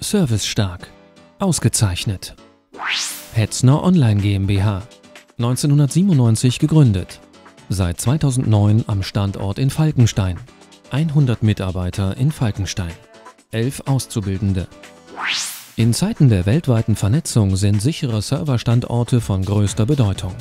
Servicestark. Ausgezeichnet. Hetzner Online GmbH. 1997 gegründet. Seit 2009 am Standort in Falkenstein. 100 Mitarbeiter in Falkenstein. 11 Auszubildende. In Zeiten der weltweiten Vernetzung sind sichere Serverstandorte von größter Bedeutung.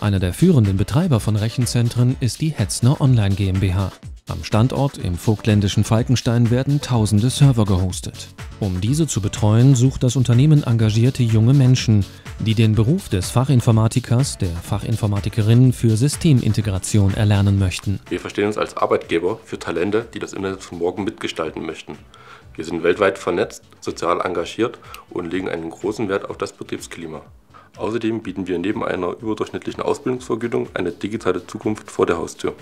Einer der führenden Betreiber von Rechenzentren ist die Hetzner Online GmbH. Am Standort im vogtländischen Falkenstein werden tausende Server gehostet. Um diese zu betreuen, sucht das Unternehmen engagierte junge Menschen, die den Beruf des Fachinformatikers, der Fachinformatikerin für Systemintegration erlernen möchten. Wir verstehen uns als Arbeitgeber für Talente, die das Internet von morgen mitgestalten möchten. Wir sind weltweit vernetzt, sozial engagiert und legen einen großen Wert auf das Betriebsklima. Außerdem bieten wir neben einer überdurchschnittlichen Ausbildungsvergütung eine digitale Zukunft vor der Haustür.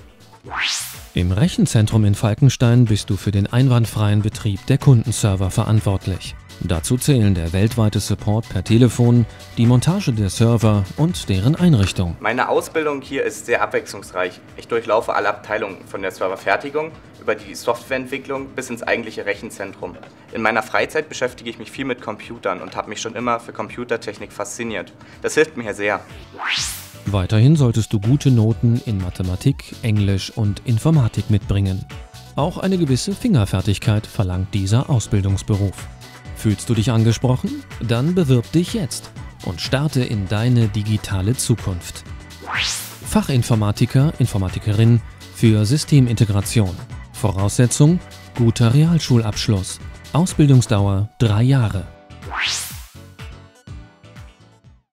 Im Rechenzentrum in Falkenstein bist du für den einwandfreien Betrieb der Kundenserver verantwortlich. Dazu zählen der weltweite Support per Telefon, die Montage der Server und deren Einrichtung. Meine Ausbildung hier ist sehr abwechslungsreich. Ich durchlaufe alle Abteilungen, von der Serverfertigung über die Softwareentwicklung bis ins eigentliche Rechenzentrum. In meiner Freizeit beschäftige ich mich viel mit Computern und habe mich schon immer für Computertechnik fasziniert. Das hilft mir sehr. Weiterhin solltest du gute Noten in Mathematik, Englisch und Informatik mitbringen. Auch eine gewisse Fingerfertigkeit verlangt dieser Ausbildungsberuf. Fühlst du dich angesprochen? Dann bewirb dich jetzt und starte in deine digitale Zukunft. Fachinformatiker, Informatikerin für Systemintegration. Voraussetzung: guter Realschulabschluss. Ausbildungsdauer drei Jahre.